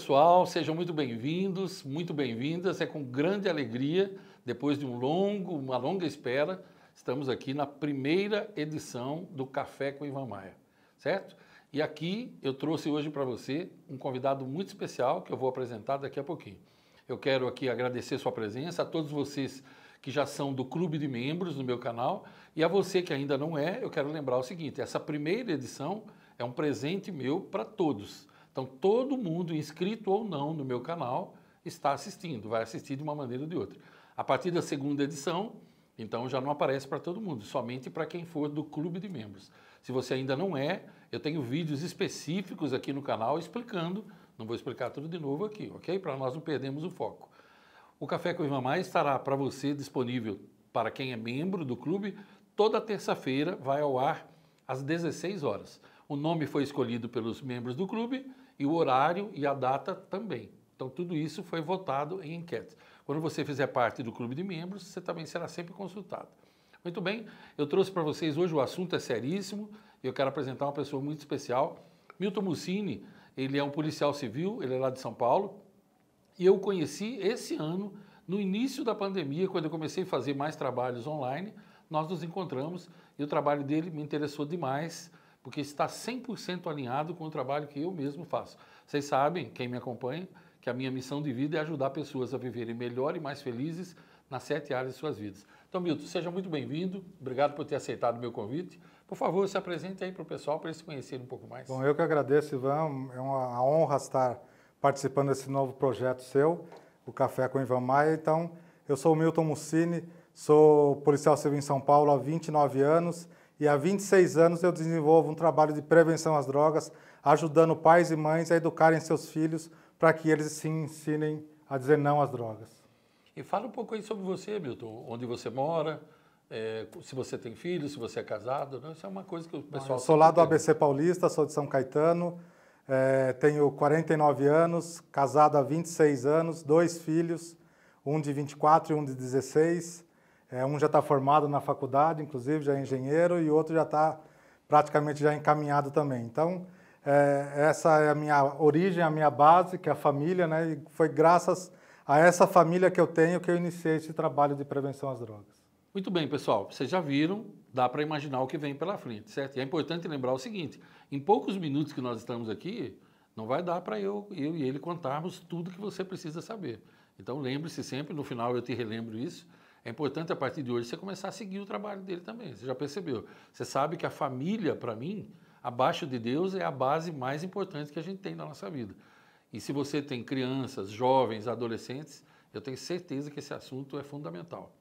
pessoal, sejam muito bem-vindos, muito bem-vindas. É com grande alegria, depois de um longo, uma longa espera, estamos aqui na primeira edição do Café com Ivan Maia, certo? E aqui eu trouxe hoje para você um convidado muito especial que eu vou apresentar daqui a pouquinho. Eu quero aqui agradecer sua presença a todos vocês que já são do clube de membros no meu canal e a você que ainda não é, eu quero lembrar o seguinte: essa primeira edição é um presente meu para todos. Então, todo mundo, inscrito ou não no meu canal, está assistindo, vai assistir de uma maneira ou de outra. A partir da segunda edição, então já não aparece para todo mundo, somente para quem for do clube de membros. Se você ainda não é, eu tenho vídeos específicos aqui no canal explicando, não vou explicar tudo de novo aqui, ok? Para nós não perdermos o foco. O Café com Irmã Mais estará para você disponível para quem é membro do clube. Toda terça-feira vai ao ar às 16 horas. O nome foi escolhido pelos membros do clube e o horário e a data também. Então, tudo isso foi votado em enquete. Quando você fizer parte do clube de membros, você também será sempre consultado. Muito bem, eu trouxe para vocês hoje o assunto é seríssimo e eu quero apresentar uma pessoa muito especial. Milton Mussini, ele é um policial civil, ele é lá de São Paulo, e eu o conheci esse ano, no início da pandemia, quando eu comecei a fazer mais trabalhos online, nós nos encontramos e o trabalho dele me interessou demais porque está 100% alinhado com o trabalho que eu mesmo faço. Vocês sabem, quem me acompanha, que a minha missão de vida é ajudar pessoas a viverem melhor e mais felizes nas sete áreas de suas vidas. Então, Milton, seja muito bem-vindo. Obrigado por ter aceitado o meu convite. Por favor, se apresente aí para o pessoal para eles se conhecerem um pouco mais. Bom, eu que agradeço, Ivan. É uma honra estar participando desse novo projeto seu, o Café com Ivan Maia. Então, eu sou o Milton Mussini, sou policial civil em São Paulo há 29 anos e há 26 anos eu desenvolvo um trabalho de prevenção às drogas, ajudando pais e mães a educarem seus filhos para que eles se ensinem a dizer não às drogas. E fala um pouco aí sobre você, Milton, onde você mora, é, se você tem filhos, se você é casado, né? isso é uma coisa que o pessoal... Eu sou lá do ABC Paulista, sou de São Caetano, é, tenho 49 anos, casado há 26 anos, dois filhos, um de 24 e um de 16, é, um já está formado na faculdade, inclusive, já é engenheiro, e outro já está praticamente já encaminhado também. Então, é, essa é a minha origem, a minha base, que é a família, né? E foi graças a essa família que eu tenho que eu iniciei esse trabalho de prevenção às drogas. Muito bem, pessoal. Vocês já viram, dá para imaginar o que vem pela frente, certo? E é importante lembrar o seguinte: em poucos minutos que nós estamos aqui, não vai dar para eu, eu e ele contarmos tudo que você precisa saber. Então lembre-se sempre, no final eu te relembro isso, é importante a partir de hoje você começar a seguir o trabalho dele também. Você já percebeu? Você sabe que a família, para mim, abaixo de Deus, é a base mais importante que a gente tem na nossa vida. E se você tem crianças, jovens, adolescentes, eu tenho certeza que esse assunto é fundamental.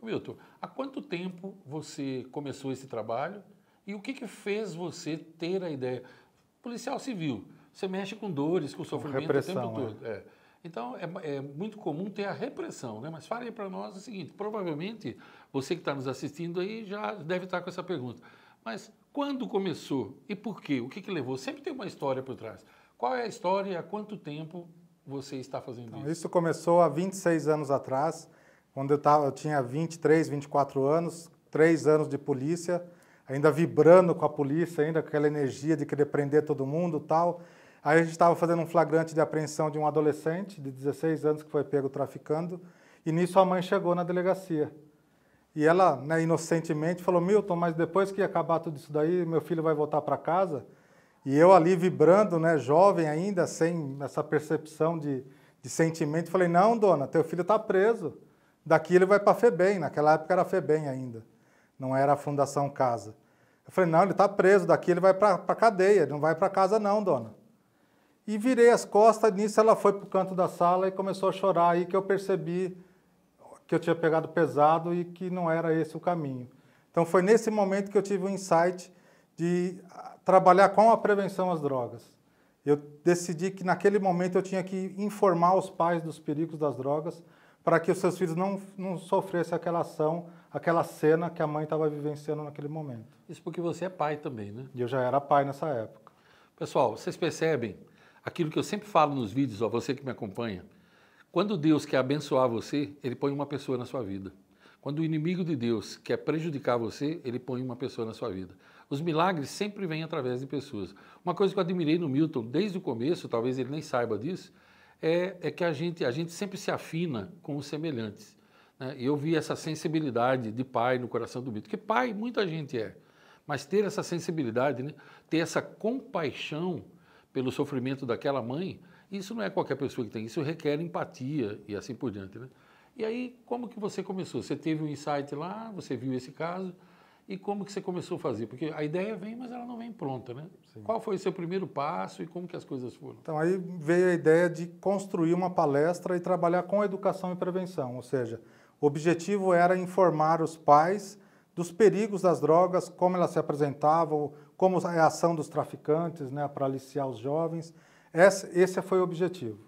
Milton, há quanto tempo você começou esse trabalho e o que, que fez você ter a ideia? Policial civil, você mexe com dores, com sofrimento repressão, o tempo todo. É. Então, é, é, muito comum ter a repressão, né? Mas fale para nós o seguinte, provavelmente você que está nos assistindo aí já deve estar com essa pergunta. Mas quando começou e por quê? O que, que levou? Sempre tem uma história por trás. Qual é a história e há quanto tempo você está fazendo então, isso? Isso começou há 26 anos atrás, quando eu, tava, eu tinha 23, 24 anos, três anos de polícia, ainda vibrando com a polícia, ainda com aquela energia de querer prender todo mundo tal. Aí a gente estava fazendo um flagrante de apreensão de um adolescente de 16 anos que foi pego traficando, e nisso a mãe chegou na delegacia. E ela, né, inocentemente, falou: Milton, mas depois que acabar tudo isso daí, meu filho vai voltar para casa. E eu ali vibrando, né, jovem ainda, sem essa percepção de, de sentimento, falei: Não, dona, teu filho está preso. Daqui ele vai para a FEBEM. Naquela época era a FEBEM ainda, não era a Fundação Casa. Eu falei: Não, ele está preso. Daqui ele vai para a cadeia, não vai para casa, não, dona. E virei as costas, nisso ela foi para o canto da sala e começou a chorar, aí que eu percebi que eu tinha pegado pesado e que não era esse o caminho. Então foi nesse momento que eu tive o um insight de ah, trabalhar com a prevenção às drogas. Eu decidi que naquele momento eu tinha que informar os pais dos perigos das drogas para que os seus filhos não, não sofressem aquela ação, aquela cena que a mãe estava vivenciando naquele momento. Isso porque você é pai também, né? E eu já era pai nessa época. Pessoal, vocês percebem aquilo que eu sempre falo nos vídeos, ó, você que me acompanha, quando Deus quer abençoar você, Ele põe uma pessoa na sua vida. Quando o inimigo de Deus quer prejudicar você, ele põe uma pessoa na sua vida. Os milagres sempre vêm através de pessoas. Uma coisa que eu admirei no Milton desde o começo, talvez ele nem saiba disso, é, é que a gente, a gente sempre se afina com os semelhantes. Né? E eu vi essa sensibilidade de pai no coração do Milton, que pai muita gente é, mas ter essa sensibilidade, né? ter essa compaixão pelo sofrimento daquela mãe, isso não é qualquer pessoa que tem, isso requer empatia e assim por diante. Né? E aí, como que você começou? Você teve um insight lá, você viu esse caso, e como que você começou a fazer? Porque a ideia vem, mas ela não vem pronta, né? Sim. Qual foi o seu primeiro passo e como que as coisas foram? Então, aí veio a ideia de construir uma palestra e trabalhar com educação e prevenção, ou seja, o objetivo era informar os pais dos perigos das drogas, como elas se apresentavam, como é a ação dos traficantes, né, para aliciar os jovens. Esse, esse foi o objetivo.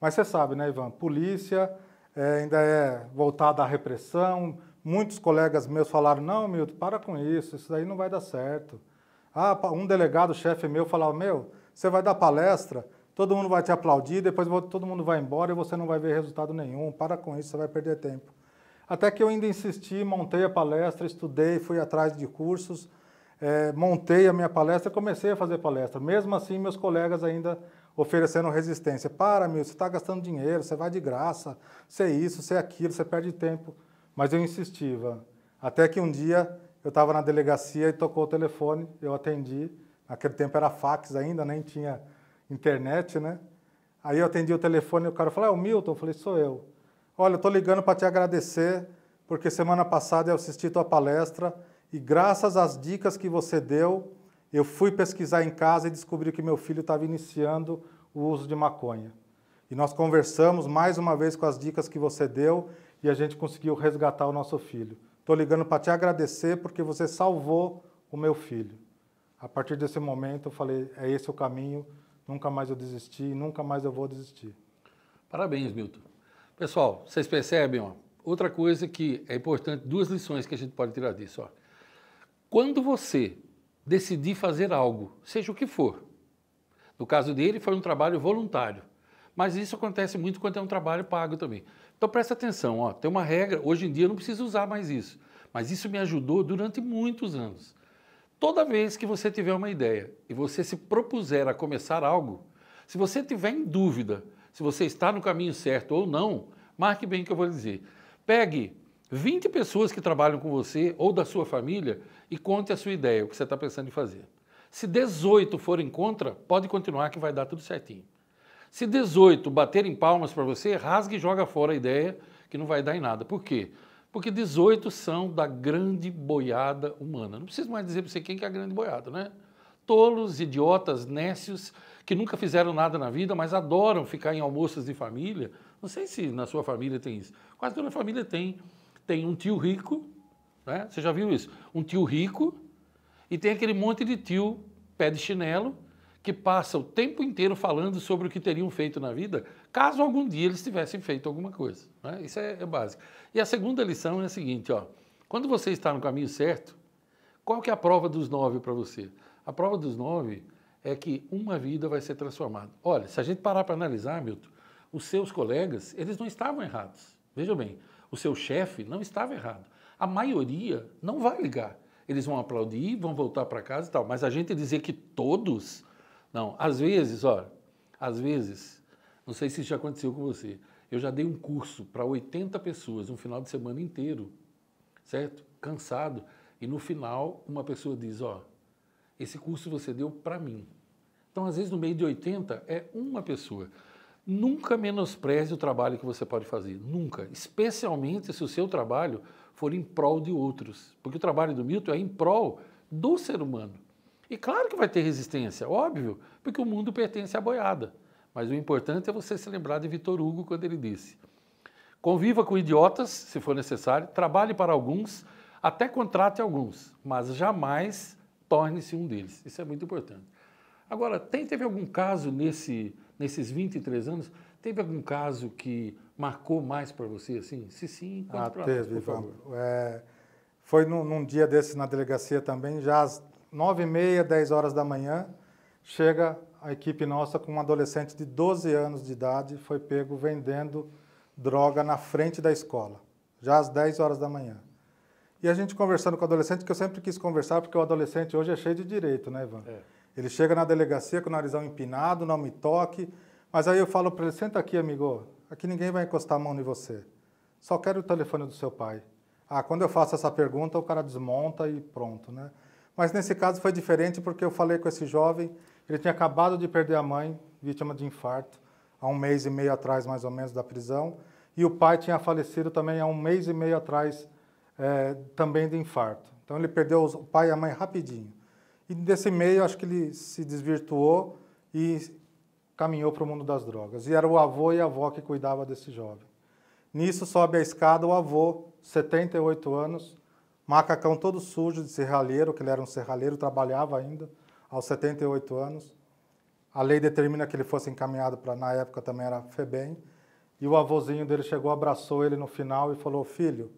Mas você sabe, né, Ivan, polícia é, ainda é voltada à repressão, Muitos colegas meus falaram, não, Milton, para com isso, isso daí não vai dar certo. Ah, um delegado, chefe meu, falava, meu, você vai dar palestra, todo mundo vai te aplaudir, depois todo mundo vai embora e você não vai ver resultado nenhum, para com isso, você vai perder tempo. Até que eu ainda insisti, montei a palestra, estudei, fui atrás de cursos, é, montei a minha palestra comecei a fazer palestra. Mesmo assim, meus colegas ainda oferecendo resistência. Para, meu, você está gastando dinheiro, você vai de graça, você é isso, você é aquilo, você perde tempo. Mas eu insistia. Até que um dia eu estava na delegacia e tocou o telefone, eu atendi. Naquele tempo era fax ainda, nem tinha internet, né? Aí eu atendi o telefone e o cara falou, é o Milton? Eu falei, sou eu. Olha, eu estou ligando para te agradecer, porque semana passada eu assisti tua palestra e graças às dicas que você deu, eu fui pesquisar em casa e descobri que meu filho estava iniciando o uso de maconha. E nós conversamos mais uma vez com as dicas que você deu e a gente conseguiu resgatar o nosso filho. Estou ligando para te agradecer porque você salvou o meu filho. A partir desse momento eu falei, é esse o caminho, nunca mais eu desisti, nunca mais eu vou desistir. Parabéns, Milton. Pessoal, vocês percebem, ó, outra coisa que é importante, duas lições que a gente pode tirar disso. Ó. Quando você decidir fazer algo, seja o que for, no caso dele foi um trabalho voluntário, mas isso acontece muito quando é um trabalho pago também. Então presta atenção, ó, tem uma regra, hoje em dia eu não preciso usar mais isso, mas isso me ajudou durante muitos anos. Toda vez que você tiver uma ideia e você se propuser a começar algo, se você tiver em dúvida se você está no caminho certo ou não, marque bem o que eu vou dizer. Pegue 20 pessoas que trabalham com você ou da sua família e conte a sua ideia, o que você está pensando em fazer. Se 18 forem contra, pode continuar que vai dar tudo certinho. Se 18 baterem palmas para você, rasgue e joga fora a ideia que não vai dar em nada. Por quê? Porque 18 são da grande boiada humana. Não preciso mais dizer para você quem que é a grande boiada, né? Tolos, idiotas, nécios, que nunca fizeram nada na vida, mas adoram ficar em almoços de família. Não sei se na sua família tem isso. Quase toda família tem. Tem um tio rico, né? Você já viu isso? Um tio rico e tem aquele monte de tio pé de chinelo que passa o tempo inteiro falando sobre o que teriam feito na vida, caso algum dia eles tivessem feito alguma coisa. Né? Isso é, é, básico. E a segunda lição é a seguinte, ó, quando você está no caminho certo, qual que é a prova dos nove para você? A prova dos nove é que uma vida vai ser transformada. Olha, se a gente parar para analisar, Milton, os seus colegas, eles não estavam errados. Veja bem, o seu chefe não estava errado. A maioria não vai ligar. Eles vão aplaudir, vão voltar para casa e tal. Mas a gente dizer que todos não, às vezes, ó, às vezes, não sei se isso já aconteceu com você, eu já dei um curso para 80 pessoas, um final de semana inteiro, certo? Cansado. E no final, uma pessoa diz, ó, esse curso você deu para mim. Então, às vezes, no meio de 80, é uma pessoa. Nunca menospreze o trabalho que você pode fazer, nunca. Especialmente se o seu trabalho for em prol de outros. Porque o trabalho do Milton é em prol do ser humano. E claro que vai ter resistência, óbvio, porque o mundo pertence à boiada. Mas o importante é você se lembrar de Vitor Hugo quando ele disse: Conviva com idiotas, se for necessário, trabalhe para alguns, até contrate alguns, mas jamais torne-se um deles. Isso é muito importante. Agora, tem, teve algum caso nesse, nesses 23 anos, teve algum caso que marcou mais para você, assim? Se sim, conta ah, para nós, por favor. É, foi num, num, dia desses na delegacia também, já às nove e meia, dez horas da manhã, chega a equipe nossa com um adolescente de 12 anos de idade, foi pego vendendo droga na frente da escola. já às 10 horas da manhã. E a gente conversando com o adolescente, que eu sempre quis conversar, porque o adolescente hoje é cheio de direito, né, Ivan? É. Ele chega na delegacia com o narizão empinado, não me toque, mas aí eu falo para ele, senta aqui, amigo, aqui ninguém vai encostar a mão em você. Só quero o telefone do seu pai. Ah, quando eu faço essa pergunta, o cara desmonta e pronto, né? Mas nesse caso foi diferente porque eu falei com esse jovem, ele tinha acabado de perder a mãe, vítima de infarto, há um mês e meio atrás, mais ou menos, da prisão, e o pai tinha falecido também há um mês e meio atrás, é, também de infarto. Então ele perdeu o pai e a mãe rapidinho. E desse meio, acho que ele se desvirtuou e caminhou para o mundo das drogas. E era o avô e a avó que cuidava desse jovem. Nisso sobe a escada o avô, 78 anos, macacão todo sujo de serralheiro, que ele era um serralheiro, trabalhava ainda aos 78 anos. A lei determina que ele fosse encaminhado para, na época também era FEBEM, e o avôzinho dele chegou, abraçou ele no final e falou: Filho,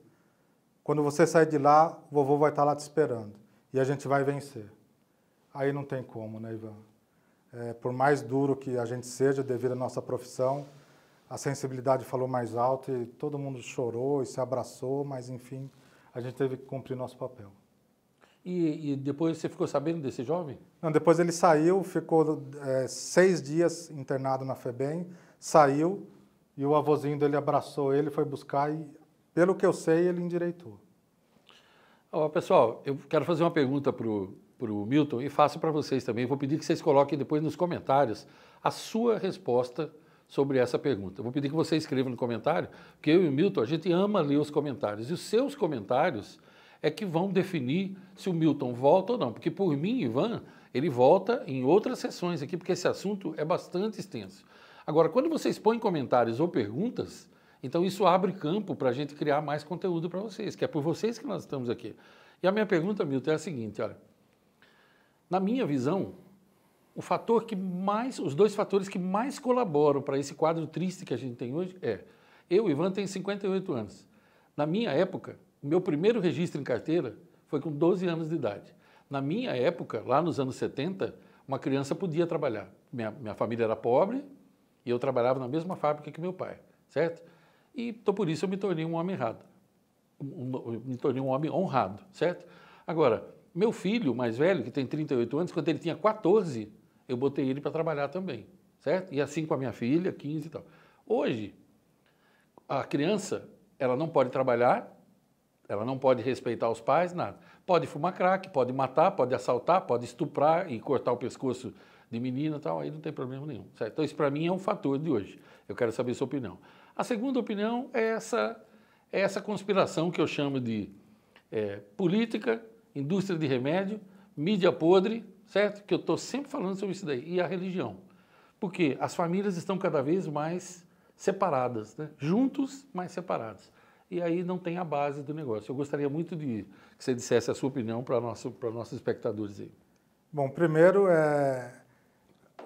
quando você sair de lá, o vovô vai estar lá te esperando e a gente vai vencer. Aí não tem como, né, Ivan? É, por mais duro que a gente seja devido à nossa profissão, a sensibilidade falou mais alto e todo mundo chorou e se abraçou, mas enfim, a gente teve que cumprir nosso papel. E, e depois você ficou sabendo desse jovem? Não, depois ele saiu, ficou é, seis dias internado na FEBEM, saiu e o avôzinho dele abraçou ele, foi buscar e, pelo que eu sei, ele endireitou. Oh, pessoal, eu quero fazer uma pergunta para o para o Milton e faço para vocês também. Vou pedir que vocês coloquem depois nos comentários a sua resposta sobre essa pergunta. Vou pedir que você escreva no comentário, porque eu e o Milton, a gente ama ler os comentários. E os seus comentários é que vão definir se o Milton volta ou não. Porque por mim, Ivan, ele volta em outras sessões aqui, porque esse assunto é bastante extenso. Agora, quando vocês põem comentários ou perguntas, então isso abre campo para a gente criar mais conteúdo para vocês, que é por vocês que nós estamos aqui. E a minha pergunta, Milton, é a seguinte, olha. Na minha visão, o fator que mais, os dois fatores que mais colaboram para esse quadro triste que a gente tem hoje é, eu, Ivan, tenho 58 anos. Na minha época, meu primeiro registro em carteira foi com 12 anos de idade. Na minha época, lá nos anos 70, uma criança podia trabalhar. Minha, minha família era pobre e eu trabalhava na mesma fábrica que meu pai, certo? E então, por isso eu me tornei um homem errado. Um, me tornei um homem honrado, certo? Agora, meu filho mais velho, que tem 38 anos, quando ele tinha 14, eu botei ele para trabalhar também, certo? E assim com a minha filha, 15 e tal. Hoje, a criança, ela não pode trabalhar, ela não pode respeitar os pais, nada. Pode fumar crack, pode matar, pode assaltar, pode estuprar e cortar o pescoço de menina e tal, aí não tem problema nenhum, certo? Então isso para mim é um fator de hoje. Eu quero saber a sua opinião. A segunda opinião é essa, é essa conspiração que eu chamo de é, política indústria de remédio, mídia podre, certo? Que eu estou sempre falando sobre isso daí. E a religião. Porque as famílias estão cada vez mais separadas, né? juntos, mas separados. E aí não tem a base do negócio. Eu gostaria muito de que você dissesse a sua opinião para nosso, para nossos espectadores aí. Bom, primeiro é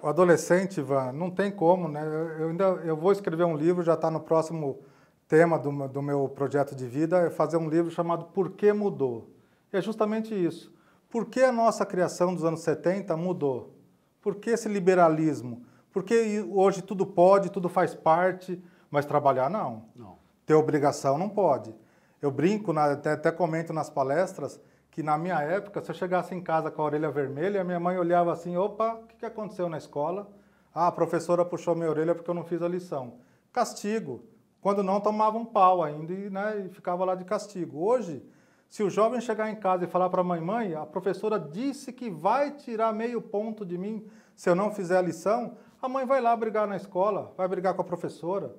o adolescente, Ivan, não tem como, né? Eu ainda eu vou escrever um livro, já está no próximo tema do, do meu projeto de vida, é fazer um livro chamado Por que Mudou? É justamente isso. Por que a nossa criação dos anos 70 mudou? Por que esse liberalismo? Por que hoje tudo pode, tudo faz parte, mas trabalhar não? Não. Ter obrigação não pode. Eu brinco, até, até comento nas palestras, que na minha época, se eu chegasse em casa com a orelha vermelha, minha mãe olhava assim, opa, o que aconteceu na escola? Ah, a professora puxou minha orelha porque eu não fiz a lição. Castigo. Quando não, tomava um pau ainda e, né, e ficava lá de castigo. Hoje, se o jovem chegar em casa e falar para a mãe, mãe, a professora disse que vai tirar meio ponto de mim se eu não fizer a lição, a mãe vai lá brigar na escola, vai brigar com a professora.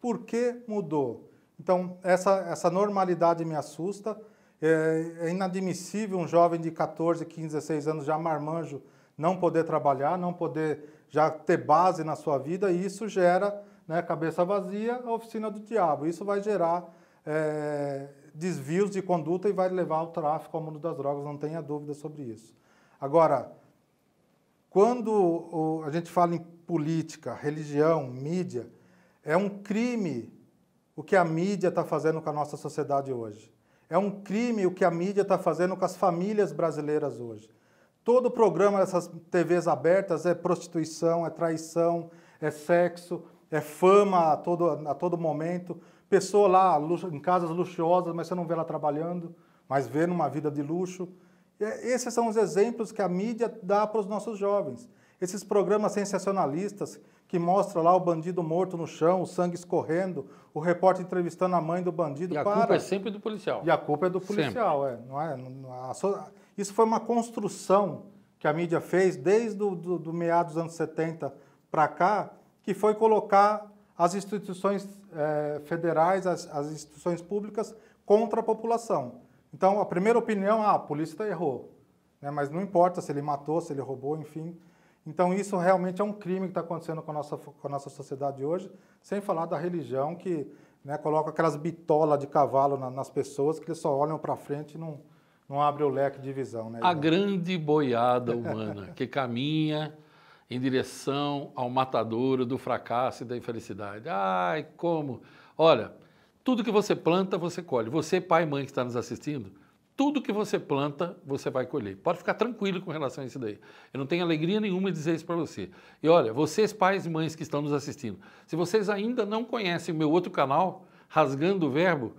Por que mudou? Então, essa, essa normalidade me assusta. É, é inadmissível um jovem de 14, 15, 16 anos já marmanjo não poder trabalhar, não poder já ter base na sua vida, e isso gera né, cabeça vazia, a oficina do diabo. Isso vai gerar é, desvios de conduta e vai levar ao tráfico, ao mundo das drogas, não tenha dúvida sobre isso. Agora, quando a gente fala em política, religião, mídia, é um crime o que a mídia está fazendo com a nossa sociedade hoje. É um crime o que a mídia está fazendo com as famílias brasileiras hoje. Todo programa dessas TVs abertas é prostituição, é traição, é sexo, é fama a todo, a todo momento pessoa lá em casas luxuosas, mas você não vê ela trabalhando, mas vê numa vida de luxo. E esses são os exemplos que a mídia dá para os nossos jovens. Esses programas sensacionalistas que mostram lá o bandido morto no chão, o sangue escorrendo, o repórter entrevistando a mãe do bandido. E a para. culpa é sempre do policial. E a culpa é do policial, é, não é? Isso foi uma construção que a mídia fez desde o do, do meados dos anos 70 para cá, que foi colocar as instituições é, federais, as, as, instituições públicas contra a população. Então, a primeira opinião, ah, a polícia errou. Né? Mas não importa se ele matou, se ele roubou, enfim. Então, isso realmente é um crime que está acontecendo com a, nossa, com a nossa sociedade hoje, sem falar da religião que né, coloca aquelas bitolas de cavalo na, nas pessoas que eles só olham para frente e não, não abrem o leque de visão. Né, a grande boiada humana que caminha em direção ao matadouro do fracasso e da infelicidade. Ai, como! Olha, tudo que você planta, você colhe. Você, pai e mãe que está nos assistindo, tudo que você planta, você vai colher. Pode ficar tranquilo com relação a isso daí. Eu não tenho alegria nenhuma em dizer isso para você. E olha, vocês, pais e mães que estão nos assistindo, se vocês ainda não conhecem o meu outro canal, Rasgando o Verbo,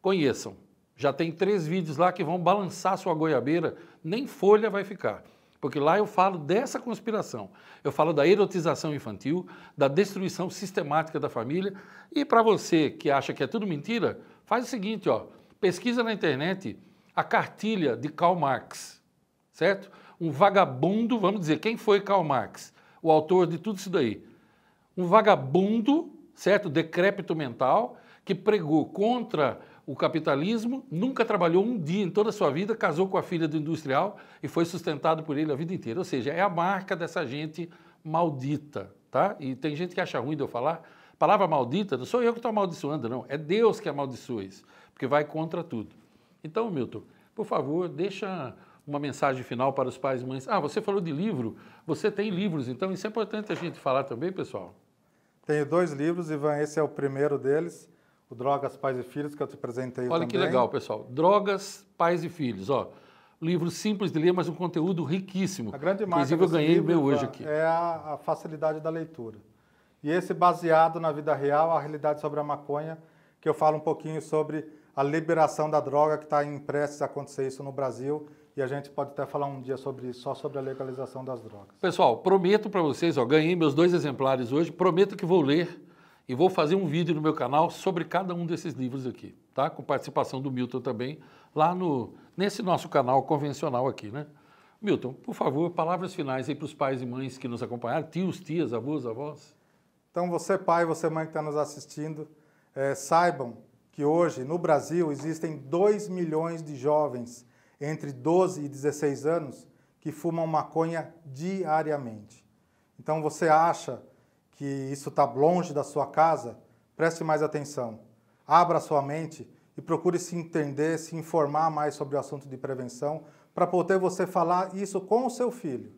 conheçam. Já tem três vídeos lá que vão balançar sua goiabeira, nem folha vai ficar. Porque lá eu falo dessa conspiração. Eu falo da erotização infantil, da destruição sistemática da família. E para você que acha que é tudo mentira, faz o seguinte, ó, pesquisa na internet a cartilha de Karl Marx, certo? Um vagabundo, vamos dizer, quem foi Karl Marx? O autor de tudo isso daí. Um vagabundo, certo? Decrépito mental, que pregou contra o capitalismo, nunca trabalhou um dia em toda a sua vida, casou com a filha do industrial e foi sustentado por ele a vida inteira. Ou seja, é a marca dessa gente maldita, tá? E tem gente que acha ruim de eu falar. palavra maldita, não sou eu que estou amaldiçoando, não. É Deus que amaldiçoa isso, porque vai contra tudo. Então, Milton, por favor, deixa uma mensagem final para os pais e mães. Ah, você falou de livro, você tem livros, então isso é importante a gente falar também, pessoal. Tenho dois livros, Ivan, esse é o primeiro deles o Drogas, Pais e Filhos, que eu te apresentei Olha também. que legal, pessoal. Drogas, Pais e Filhos, ó. Livro simples de ler, mas um conteúdo riquíssimo. A grande marca Inclusive, eu ganhei meu hoje aqui. É a, a, facilidade da leitura. E esse baseado na vida real, a realidade sobre a maconha, que eu falo um pouquinho sobre a liberação da droga que está em prestes a acontecer isso no Brasil. E a gente pode até falar um dia sobre isso, só sobre a legalização das drogas. Pessoal, prometo para vocês, ó, ganhei meus dois exemplares hoje, prometo que vou ler e vou fazer um vídeo no meu canal sobre cada um desses livros aqui, tá? Com participação do Milton também, lá no, nesse nosso canal convencional aqui, né? Milton, por favor, palavras finais aí para os pais e mães que nos acompanharam, tios, tias, avós, avós. Então, você pai, você mãe que está nos assistindo, é, saibam que hoje no Brasil existem 2 milhões de jovens entre 12 e 16 anos que fumam maconha diariamente. Então, você acha que isso está longe da sua casa, preste mais atenção. Abra sua mente e procure se entender, se informar mais sobre o assunto de prevenção, para poder você falar isso com o seu filho.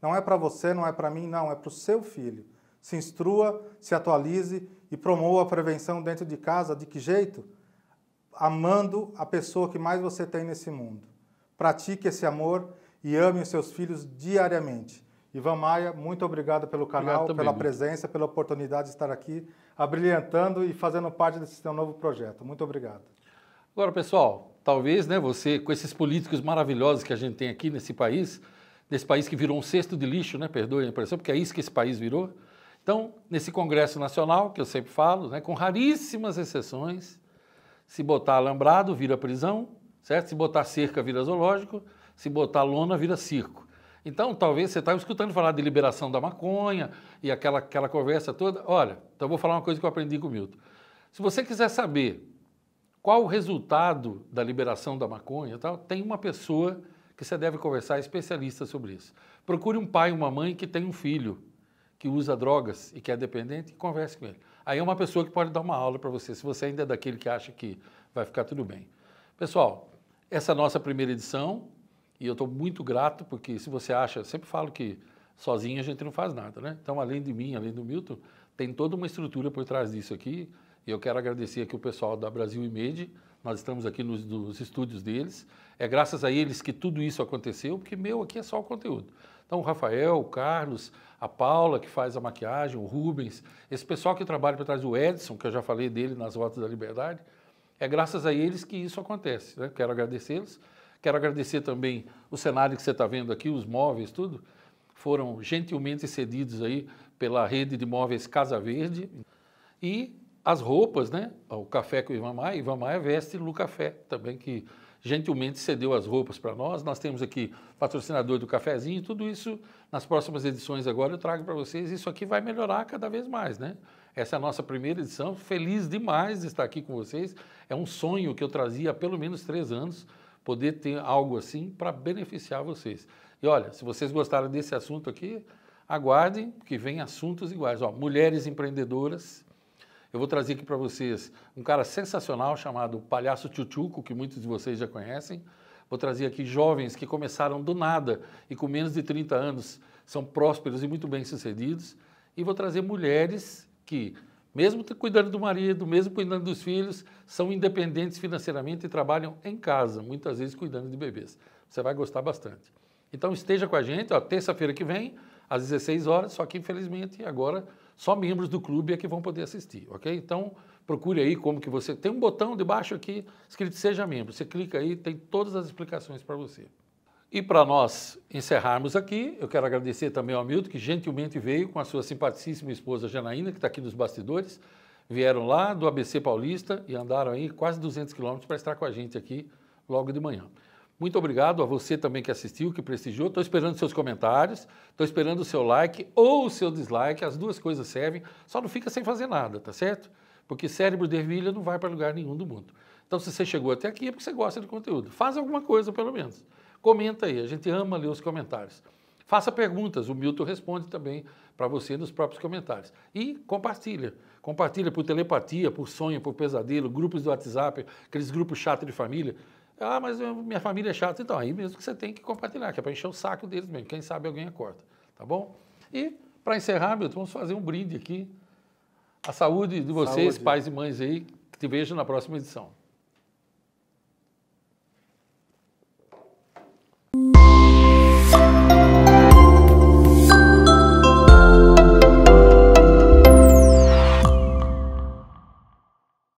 Não é para você, não é para mim, não, é para o seu filho. Se instrua, se atualize e promova a prevenção dentro de casa. De que jeito? Amando a pessoa que mais você tem nesse mundo. Pratique esse amor e ame os seus filhos diariamente. Ivan Maia, muito obrigado pelo canal, obrigado pela presença, pela oportunidade de estar aqui, abrilhantando e fazendo parte desse seu novo projeto. Muito obrigado. Agora, pessoal, talvez né, você, com esses políticos maravilhosos que a gente tem aqui nesse país, nesse país que virou um cesto de lixo, né, perdoe a impressão, porque é isso que esse país virou. Então, nesse Congresso Nacional, que eu sempre falo, né, com raríssimas exceções, se botar alambrado, vira prisão, certo? Se botar cerca, vira zoológico, se botar lona, vira circo. Então, talvez você estava escutando falar de liberação da maconha e aquela, aquela conversa toda. Olha, então eu vou falar uma coisa que eu aprendi com o Milton. Se você quiser saber qual o resultado da liberação da maconha, tal, tem uma pessoa que você deve conversar, especialista sobre isso. Procure um pai, uma mãe que tem um filho que usa drogas e que é dependente e converse com ele. Aí é uma pessoa que pode dar uma aula para você, se você ainda é daquele que acha que vai ficar tudo bem. Pessoal, essa é a nossa primeira edição. E eu estou muito grato, porque se você acha, sempre falo que sozinho a gente não faz nada, né? Então, além de mim, além do Milton, tem toda uma estrutura por trás disso aqui. E eu quero agradecer aqui o pessoal da Brasil Image. Nós estamos aqui nos, nos estúdios deles. É graças a eles que tudo isso aconteceu, porque meu aqui é só o conteúdo. Então, o Rafael, o Carlos, a Paula, que faz a maquiagem, o Rubens, esse pessoal que trabalha por trás do Edson, que eu já falei dele nas Rotas da Liberdade, é graças a eles que isso acontece. Né? Quero agradecê-los. Quero agradecer também o cenário que você está vendo aqui, os móveis, tudo. Foram gentilmente cedidos aí pela rede de móveis Casa Verde. E as roupas, né? O café com o Ivan Maia. Ivan Maia veste no café também, que gentilmente cedeu as roupas para nós. Nós temos aqui patrocinador do cafezinho, tudo isso nas próximas edições agora eu trago para vocês. Isso aqui vai melhorar cada vez mais, né? Essa é a nossa primeira edição. Feliz demais de estar aqui com vocês. É um sonho que eu trazia há pelo menos três anos, poder ter algo assim para beneficiar vocês. E olha, se vocês gostaram desse assunto aqui, aguardem que vem assuntos iguais. Ó, mulheres empreendedoras, eu vou trazer aqui para vocês um cara sensacional chamado Palhaço Tchutchuco, que muitos de vocês já conhecem. Vou trazer aqui jovens que começaram do nada e com menos de 30 anos são prósperos e muito bem-sucedidos. E vou trazer mulheres que, mesmo cuidando do marido, mesmo cuidando dos filhos, são independentes financeiramente e trabalham em casa, muitas vezes cuidando de bebês. Você vai gostar bastante. Então esteja com a gente, terça-feira que vem, às 16 horas, só que infelizmente agora só membros do clube é que vão poder assistir, ok? Então, procure aí como que você... Tem um botão debaixo aqui escrito Seja Membro. Você clica aí, tem todas as explicações para você. E para nós encerrarmos aqui, eu quero agradecer também ao Milton, que gentilmente veio com a sua simpaticíssima esposa Janaína, que está aqui nos bastidores. Vieram lá do ABC Paulista e andaram aí quase 200 quilômetros para estar com a gente aqui logo de manhã. Muito obrigado a você também que assistiu, que prestigiou. Estou esperando seus comentários, estou esperando o seu like ou o seu dislike, as duas coisas servem, só não fica sem fazer nada, tá certo? Porque cérebro de ervilha não vai para lugar nenhum do mundo. Então, se você chegou até aqui é porque você gosta do conteúdo. Faz alguma coisa, pelo menos. Comenta aí, a gente ama ler os comentários. Faça perguntas, o Milton responde também para você nos próprios comentários. E compartilha. Compartilha por telepatia, por sonho, por pesadelo, grupos do WhatsApp, aqueles grupos chatos de família. Ah, mas minha família é chata. Então, aí mesmo que você tem que compartilhar, que é para encher o saco deles mesmo. Quem sabe alguém acorda, tá bom? E, para encerrar, Milton, vamos fazer um brinde aqui. A saúde de vocês, saúde. pais e mães aí, que te vejo na próxima edição.